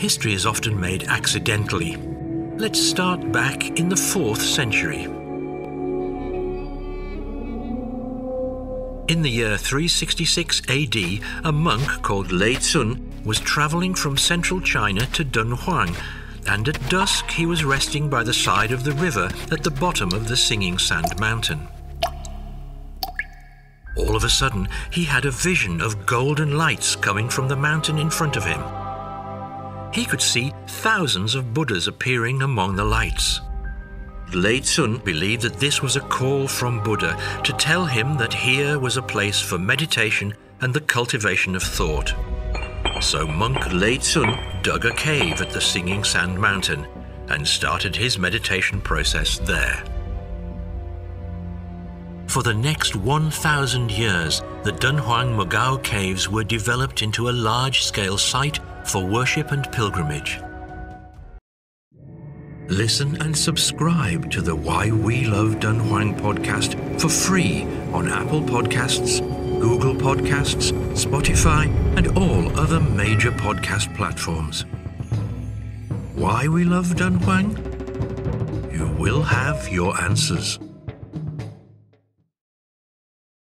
history is often made accidentally. Let's start back in the 4th century. In the year 366 AD, a monk called Lei Tsun was traveling from central China to Dunhuang, and at dusk he was resting by the side of the river at the bottom of the Singing Sand Mountain. All of a sudden, he had a vision of golden lights coming from the mountain in front of him. He could see thousands of Buddhas appearing among the lights. Lei Tsun believed that this was a call from Buddha to tell him that here was a place for meditation and the cultivation of thought. So monk Lei Tsun dug a cave at the Singing Sand Mountain and started his meditation process there. For the next 1,000 years, the Dunhuang Mogao caves were developed into a large scale site for worship and pilgrimage. Listen and subscribe to the Why We Love Dunhuang podcast for free on Apple Podcasts, Google Podcasts, Spotify, and all other major podcast platforms. Why we love Dunhuang? You will have your answers.